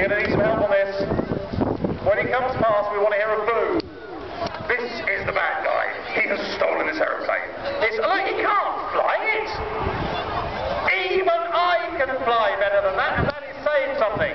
You are going to need some help on this. When he comes past, we want to hear a boo. This is the bad guy. He has stolen this aeroplane. It's like he can't fly it. Even I can fly better than that, and that is saying something.